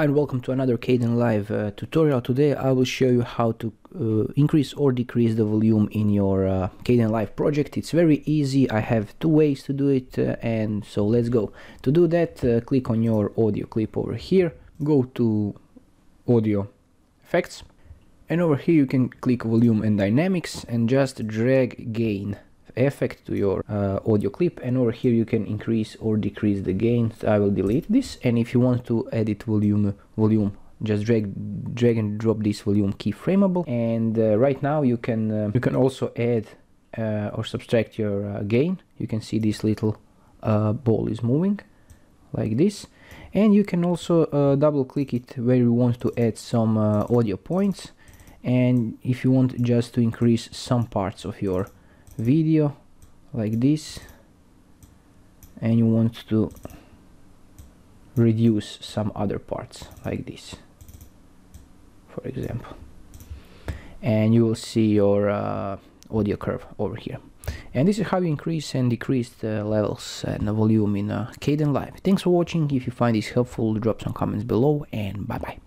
And welcome to another Kdenlive uh, tutorial. Today I will show you how to uh, increase or decrease the volume in your uh, Kdenlive project. It's very easy. I have two ways to do it uh, and so let's go. To do that uh, click on your audio clip over here, go to audio effects and over here you can click volume and dynamics and just drag gain effect to your uh, audio clip and over here you can increase or decrease the gain i will delete this and if you want to edit volume volume just drag drag and drop this volume keyframeable and uh, right now you can uh, you can also add uh, or subtract your uh, gain. You can see this little uh, ball is moving like this and you can also double click it where you want to add some audio points and if you want just to increase some parts of your video like this and you want to reduce some other parts like this for example and you will see your uh, audio curve over here and this is how you increase and decrease the levels and the volume in uh, Kdenlive. Thanks for watching. If you find this helpful, drop some comments below and bye bye.